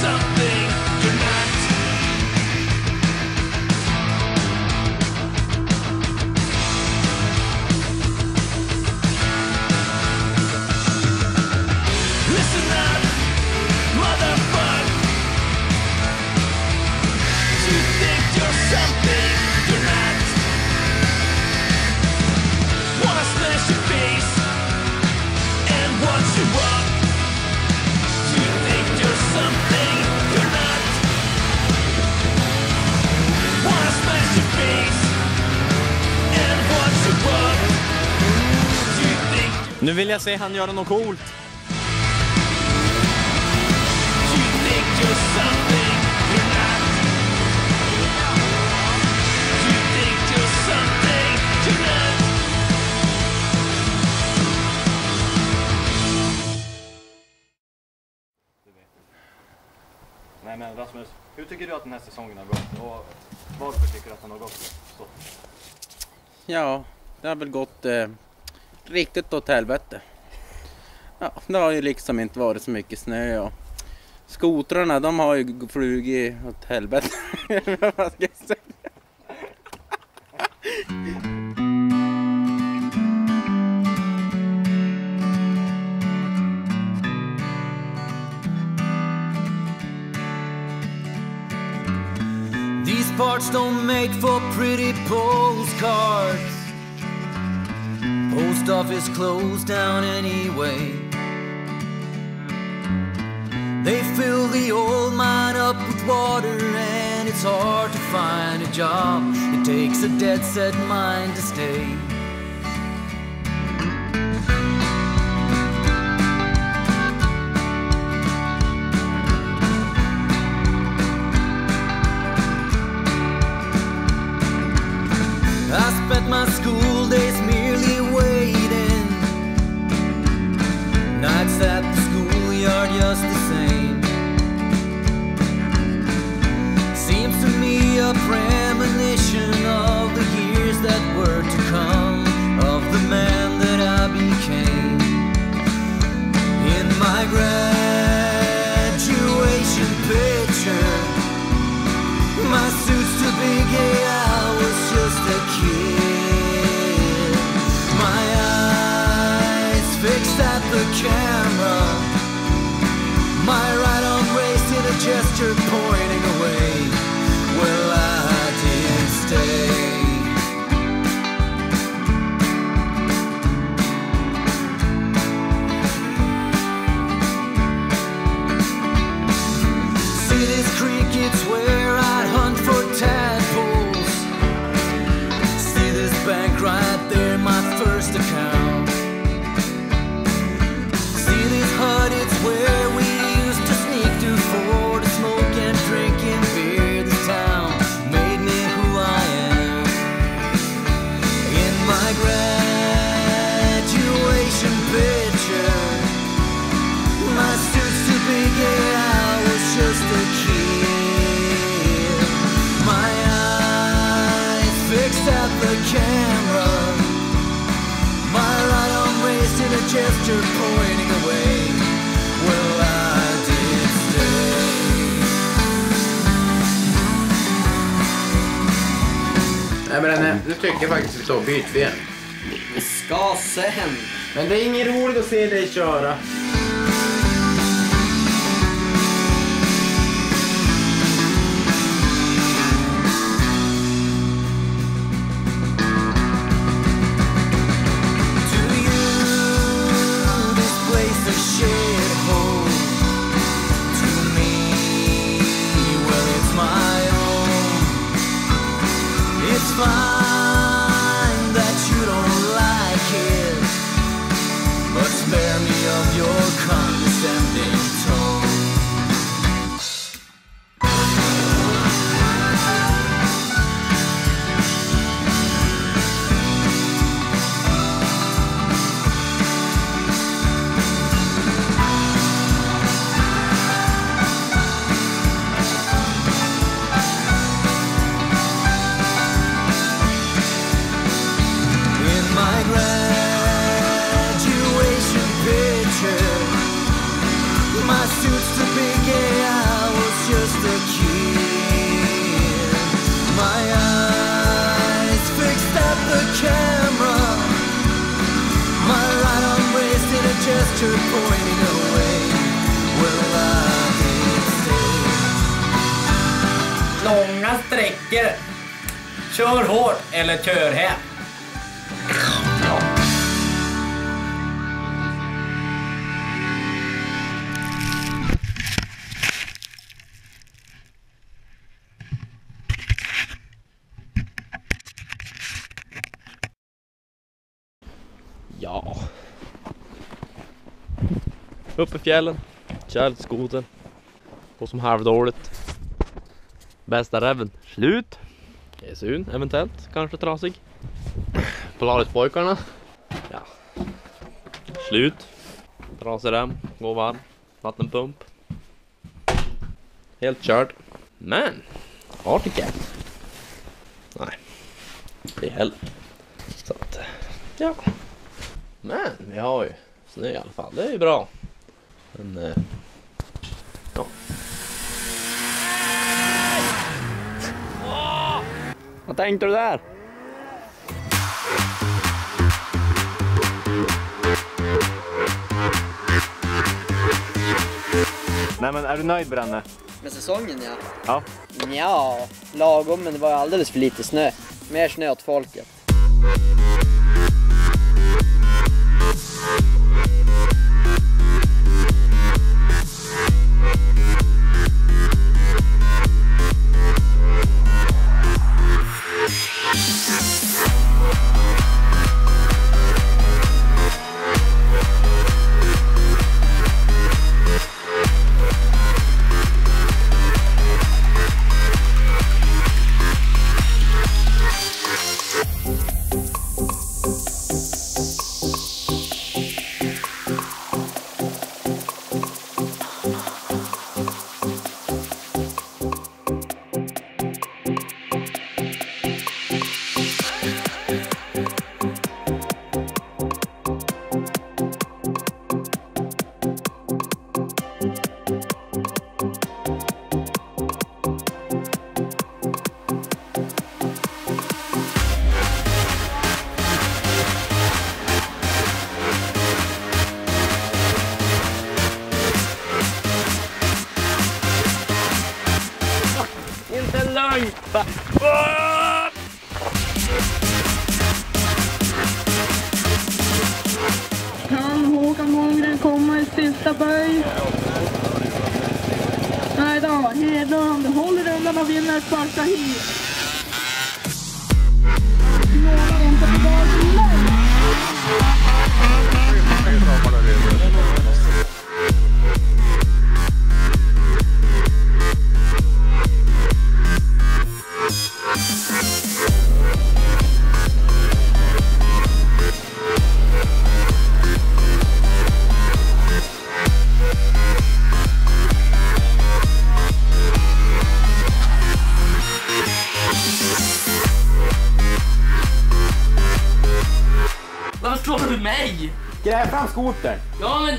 something. Nu vill jag se han göra något coolt. Nej men Rasmus, hur tycker du att den här säsongen har gått? Och varför tycker du att den har gått så? Ja, det har väl gått eh, riktigt åt helvete. Ja, det har ju liksom inte varit så mycket snö och skotrarna de har ju flugit åt helvete. Vad ska jag säga? These parts don't make for pretty postcards. Post office closed down anyway. They fill the old mine up with water, and it's hard to find a job. It takes a dead set mind to stay. I spent my school a premonition of the years that were to come, of the man that I became. In my graduation picture, my suit's I was just a kid. My eyes fixed at the camera. My right arm raised gesture pointing my graduation picture, my suit's too big, yeah, I was just a kid. My eyes fixed at the camera. My right arm raised in a gesture pointing Nej men den- nu tycker jag faktiskt vi tar igen. Vi ska sen. Men det är inget roligt att se dig köra. Picture pointing away. Långa sträckor. Kör hårt eller kör hem. Upp i fjällen, kör lite skoter. Går som halvdåligt. Bästa räven, slut. Esun eventuellt, kanske trasig. Polarispojkarna! Ja. Slut. Trasig rem, går varm. Vattenpump. Helt körd. Men, Arctic Cat. Nej. Det är heller. Så att, ja. Men vi har ju snö i alla fall, det är ju bra. Men, eh, ja. Vad tänkte du där? Nej men är du nöjd Brenne? Med säsongen ja. Ja. Ja, lagom men det var alldeles för lite snö. Mer snö åt folket. vinner sparka hit. Nåla inte tillbaka. Fram skotern! Ja men...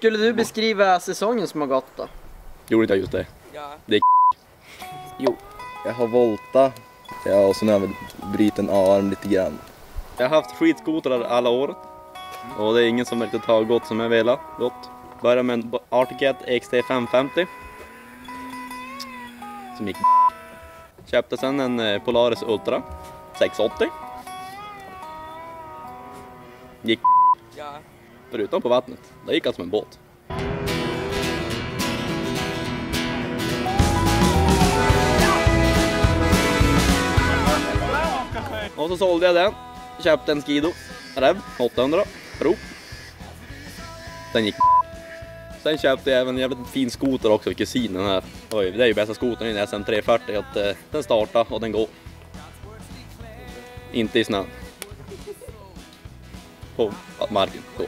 skulle du beskriva säsongen som har gått då? Gjorde inte jag just det? Ja. Jag har volta. Ja, och sen har jag brutit en arm lite grann. Jag har haft skidskotrar alla år. Och det är ingen som riktigt har gått som jag velat. Gått. Började med en Arctic Cat XT 550. Som gick Köpte sen en eh, Polaris Ultra 680. Gick förutom på vattnet. Det gick allt som en båt. Och så sålde jag den. Köpte en Skido Rev 800 Pro. Den gick Sen köpte jag även en jävligt fin skoter också, kusinen här. Oj, det är ju bästa skotern, i en SM340. Att, eh, den startar och den går. Inte i snön. På marken, då.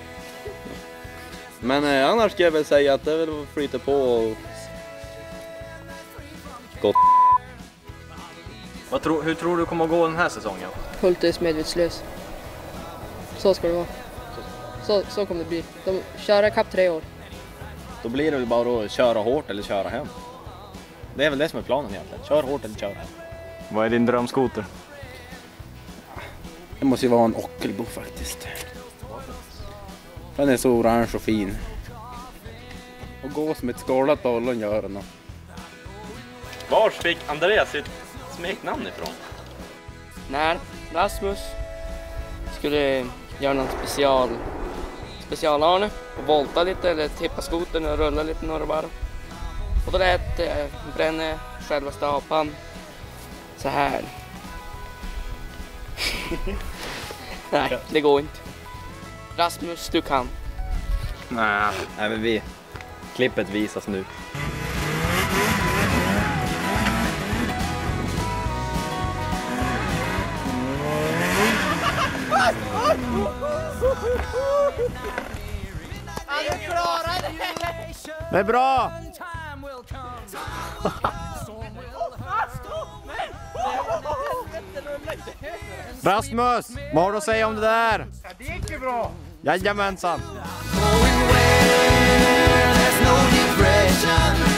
Men eh, annars ska jag väl säga att det väl flyta på och... Gott. Vad tror, hur tror du kommer att gå den här säsongen? Hultes medvetslös. Så ska det vara. Så, så kommer det bli. De kör kapp tre år. Då blir det väl bara att köra hårt eller köra hem. Det är väl det som är planen egentligen. Kör hårt eller kör hem. Vad är din drömskoter? Det måste ju vara en Ockelbo faktiskt. Den är så orange och fin. Och gå som ett skålat ollon gör den. Var fick Andreas sitt smeknamn ifrån? När Rasmus skulle göra någon special special-Arne och volta lite eller tippa skotern och rulla lite några varv. Och då lät eh, Brenne, självaste apan, så här. Nej, det går inte. Rasmus, du kan. Nej, nej men vi... Klippet visas nu. Det är bra! Rasmus, vad har du att säga om det där? Det gick ju bra. Jajamensan! There's no depression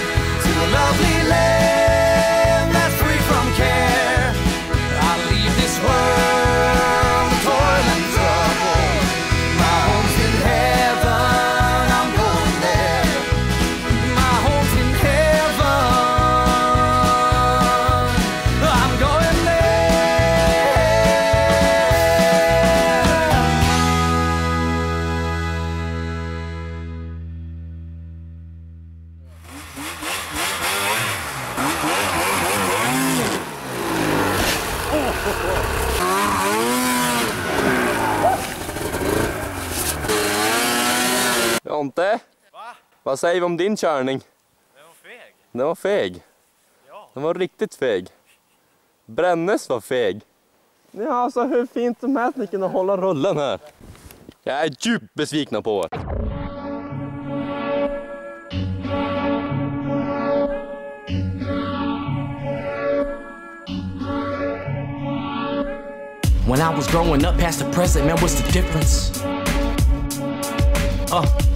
Vad säger vi om din körning? Den var feg. Den var feg. Den var riktigt feg. Brännes var feg. Ja, alltså hur fint som helst ni kunde hålla rullen här. Jag är djupt besviken på er. When I was growing up past the present, man, what's the difference? Uh.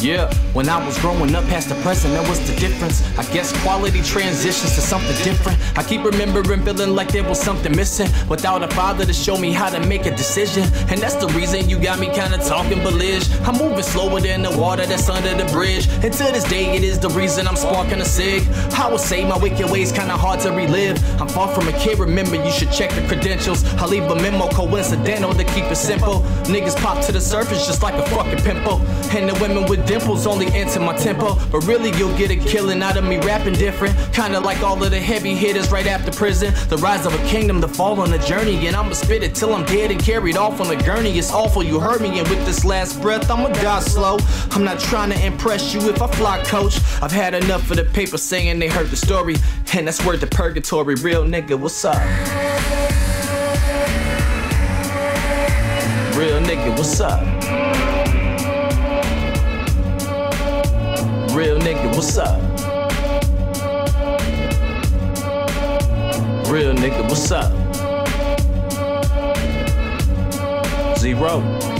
Yeah, when I was growing up past the present, that was the difference? I guess quality transitions to something different. I keep remembering feeling like there was something missing without a father to show me how to make a decision. And that's the reason you got me kinda talking bellige. I'm moving slower than the water that's under the bridge. And to this day, it is the reason I'm sparking a cig. I would say my wicked ways kinda hard to relive. I'm far from a kid, remember you should check the credentials. I leave a memo coincidental to keep it simple. Niggas pop to the surface just like a fucking pimple. And the women with dimples only enter my tempo. But really, you'll get a killing out of me rapping different. Kinda like all of the heavy hitters right after prison. The rise of a kingdom, the fall on a journey. And I'ma spit it till I'm dead and carried off on a gurney. It's awful, you heard me. And with this last breath, I'ma die slow. I'm not trying to impress you if I fly coach. I've had enough of the paper saying they heard the story. And that's word to purgatory. Real nigga, what's up? Real nigga, what's up? Real nigga, what's up? Real nigga, what's up? Zero.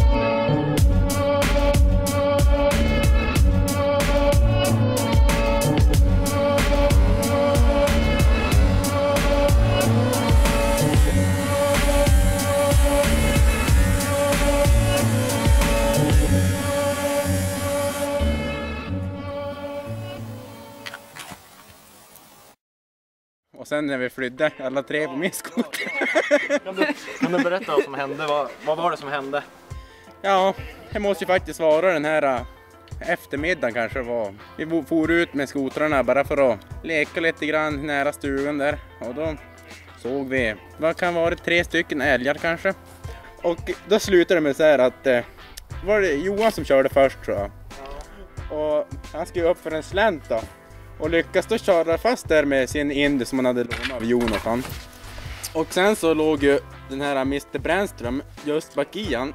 Sen när vi flydde, alla tre på min skoter. Kan du, kan du berätta vad som hände? Vad, vad var det som hände? Ja, det måste ju faktiskt vara den här äh, eftermiddagen kanske var. Vi for ut med skotrarna bara för att leka lite grann nära stugan där. Och då såg vi, vad kan vara tre stycken älgar kanske. Och då slutade det med så här att eh, var det Johan som körde först tror jag. Och han skulle upp för en slänt då. Och lyckas då köra fast där med sin Indy som han hade lånat av Jonathan. Och sen så låg ju den här Mr Brännström just bak i han.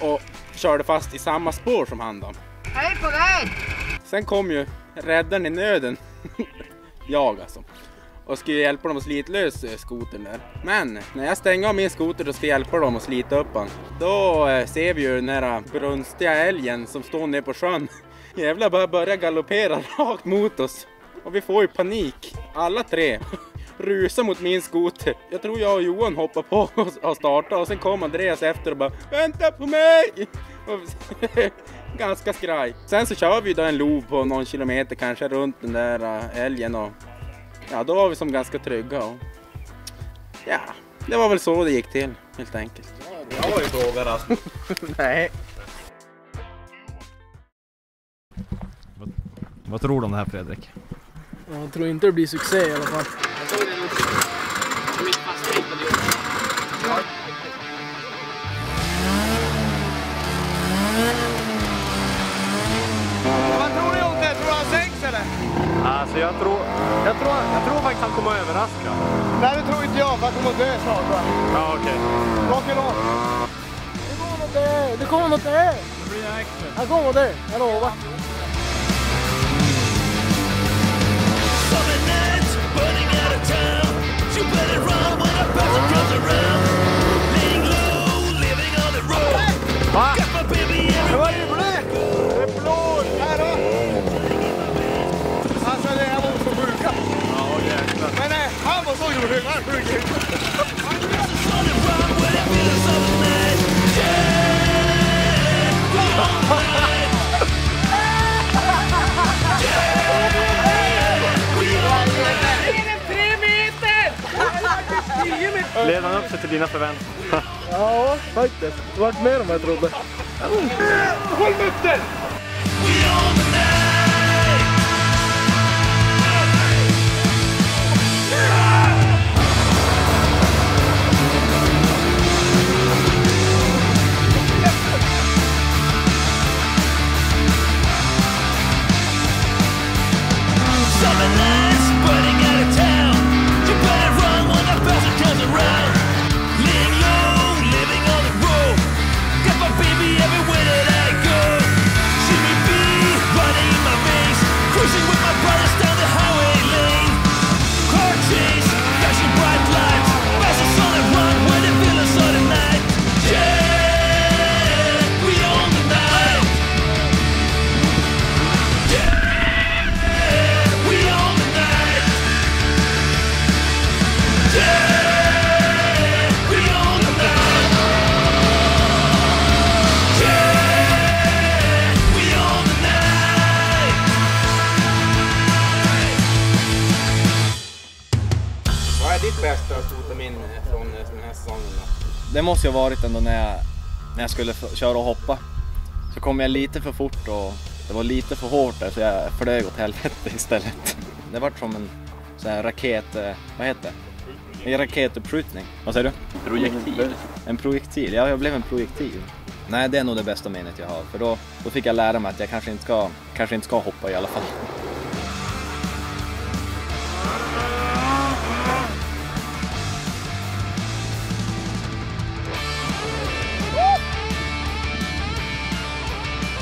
Och körde fast i samma spår som han då. Hej på väg! Sen kom ju räddaren i nöden. jag alltså. Och skulle hjälpa dem att slita lös eh, skotern där. Men när jag stänger av min skoter och ska hjälpa dem att slita upp den. Då eh, ser vi ju den här brunstiga älgen som står nere på sjön. Jävlar bara börjar galoppera rakt mot oss. Och vi får ju panik. Alla tre. Rusar mot min skoter. Jag tror jag och Johan hoppar på och har startat och sen kom Andreas efter och bara Vänta på mig! Ganska skraj. Sen så kör vi då en lov på någon kilometer kanske runt den där äh, älgen och ja, då var vi som ganska trygga och ja, det var väl så det gick till helt enkelt. Jag har ju frågat Rasmus. Nej. Vad tror du om det här Fredrik? Jag tror inte det blir succé i alla fall. Vad tror du Jonte? Tror du han sänks eller? Alltså jag tror, jag tror, jag tror faktiskt han kommer överraska. Nej det tror inte jag för han kommer att dö snart va? Ja okej. Åker långt. Det kommer något där! Det kommer något där! Han kommer där, jag lovar. Va? Det var ju blöt! Det är blå här då. Alltså det här var så sjuka. Ja jäklar. Men nej, han var så rolig. Han flög ut. Leder han upp sig till dina förväntningar? Ja, faktiskt. Det vart mer än vad jag trodde. Håll muttern! Vad Det måste ju ha varit ändå när jag, när jag skulle köra och hoppa. Så kom jag lite för fort och det var lite för hårt där så jag flög åt helvete istället. Det var som en sån här raket, eh, vad heter det? En raketuppskjutning. Vad säger du? Projektil. En projektil, ja jag blev en projektil. Nej det är nog det bästa minnet jag har för då, då fick jag lära mig att jag kanske inte ska, kanske inte ska hoppa i alla fall.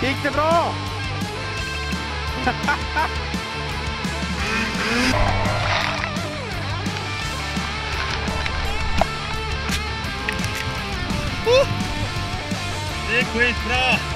Gick det bra? Det gick skitbra!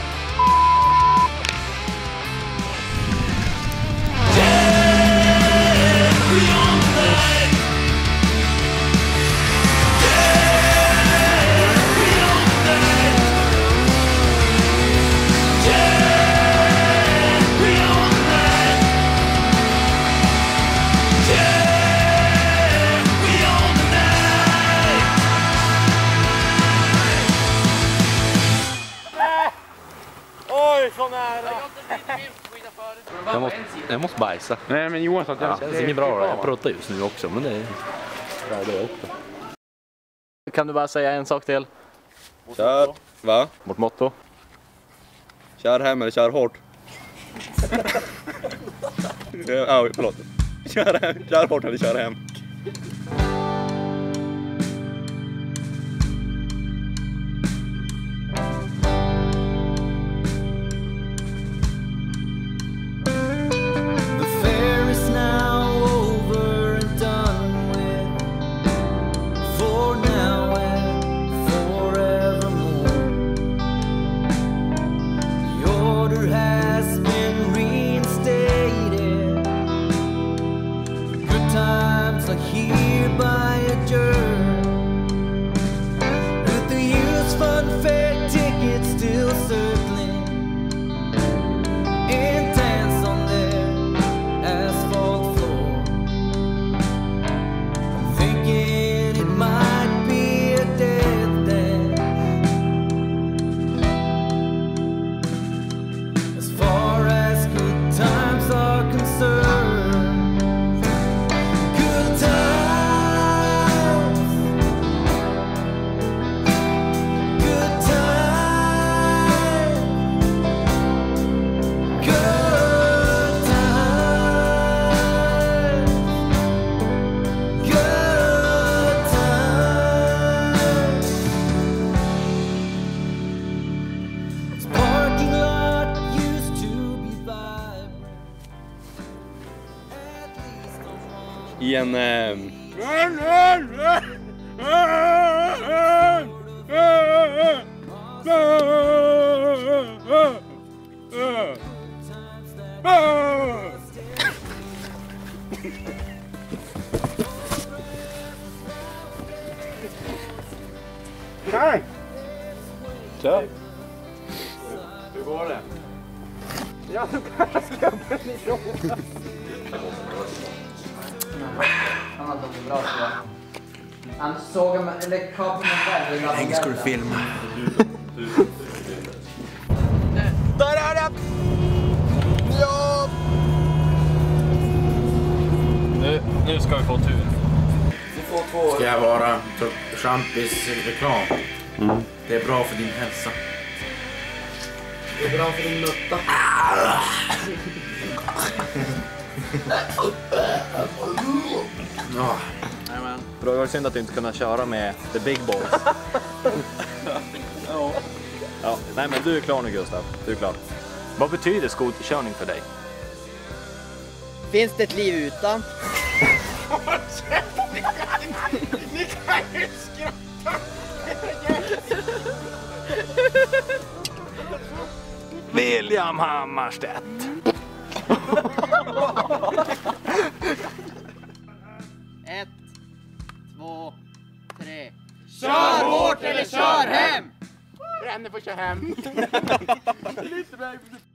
Jag måste bajsa. Nej men Johan sa att Ja, jag... det känns inget bra. Jag pruttar just nu också, men det är bra det också. Kan du bara säga en sak till? Kör. Va? Vårt motto? Kör hem eller kör hårt. ja, förlåt. Kör, hem, kör hårt eller kör hem. Nej! Kör. Hur går det? Ja, du kanske ska börja jobba. Han hade bra svar. Han såg mig, eller kapade mig själv. i Länge ska du filma. Där är det! Nu, ska vi få tur. Ska jag vara champis-reklam? Det är bra för din hälsa. Det är bra för din mutta. Ja. Det var synd att du inte kunde köra med the big boys. ja. ja. Nej men du är klar nu Gustav. Du är klar. Vad betyder skoterkörning för dig? Finns det ett liv utan? Ni kan ju skratta! William Hammarstedt. Ett, två, tre. Kör hårt eller kör hem! Bränner får köra hem.